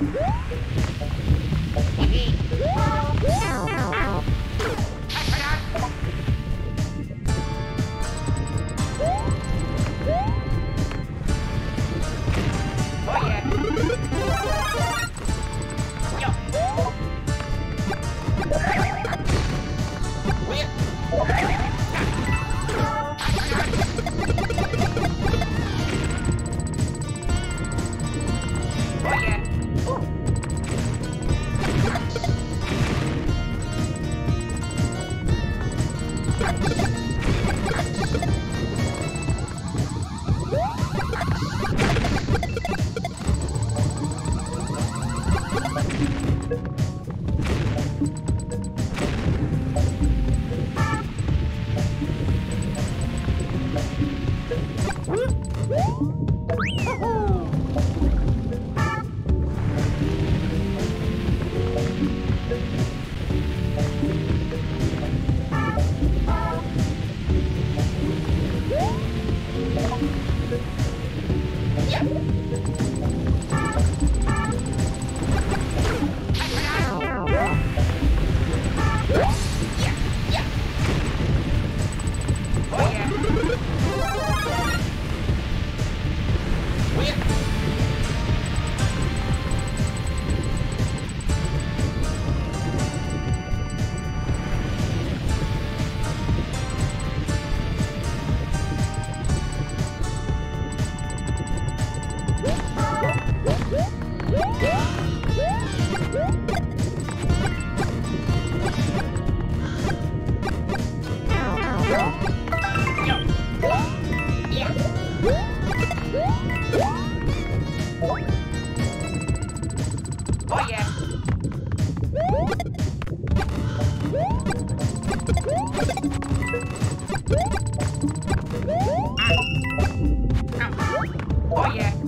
Woo! Oh yeah.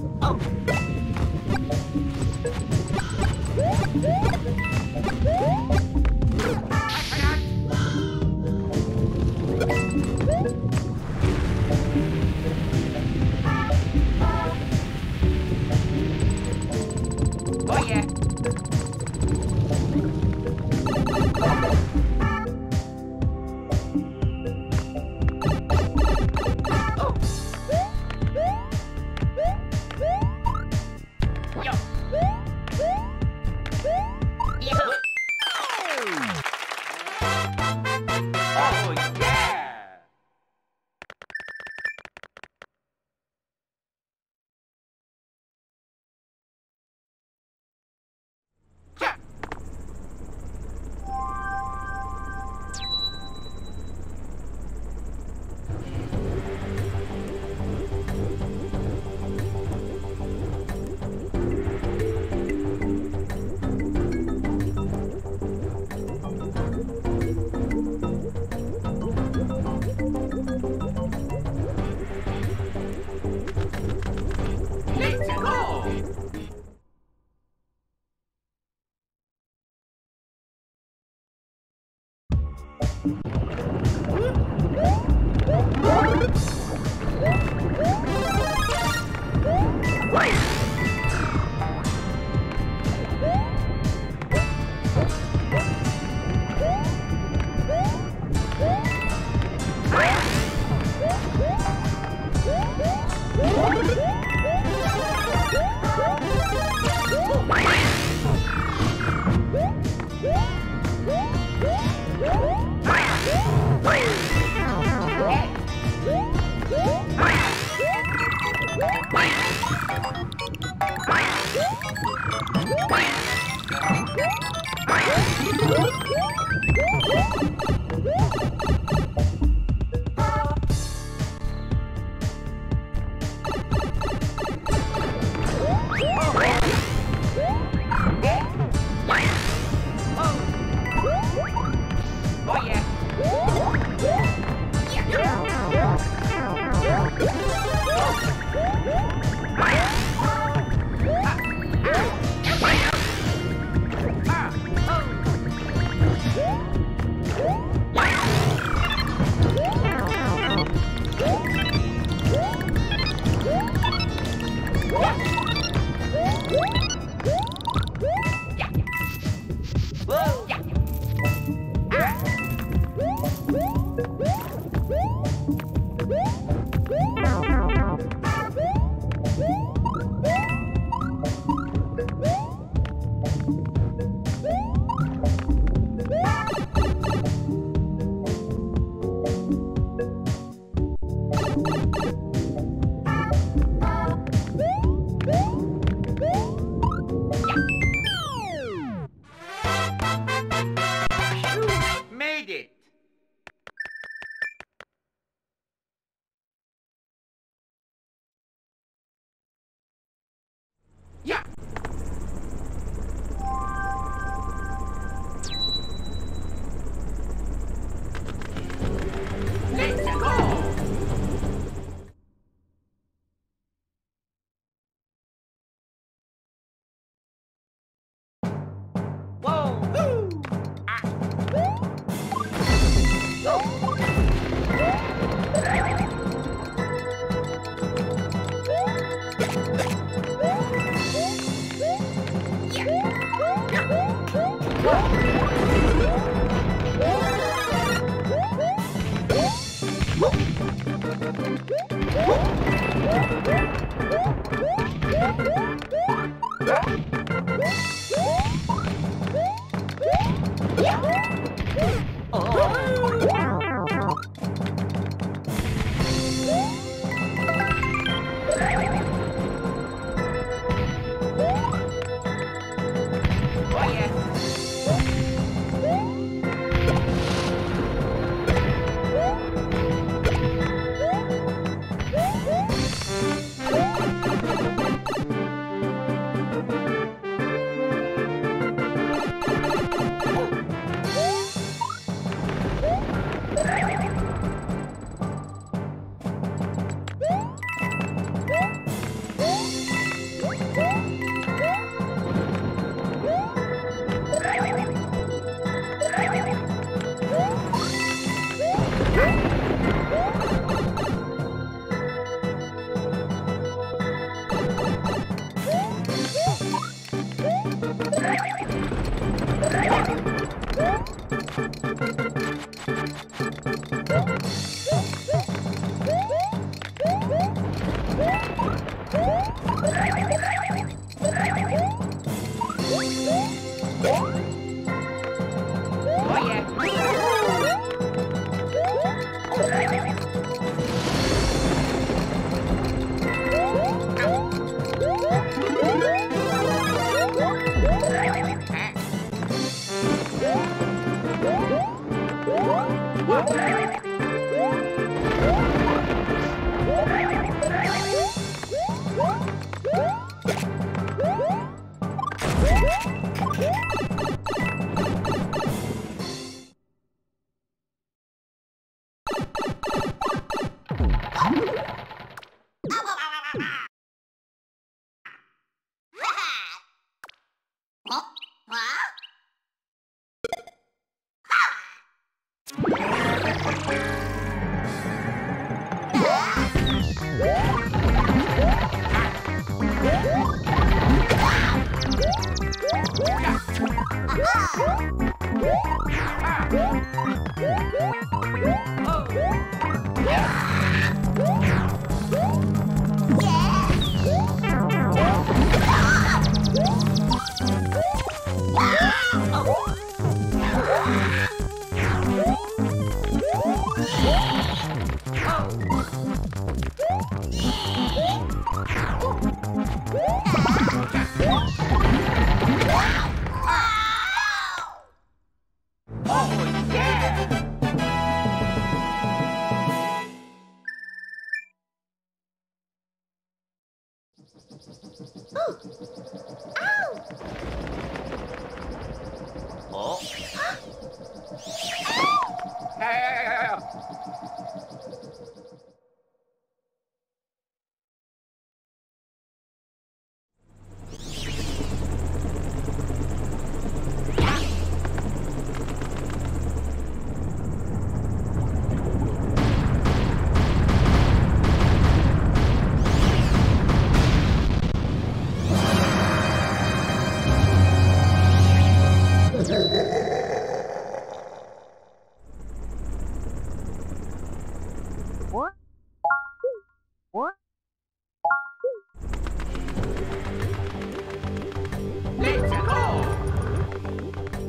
Woo! What? Ah! ah! ah! Ooh. Ow! Oh. hey.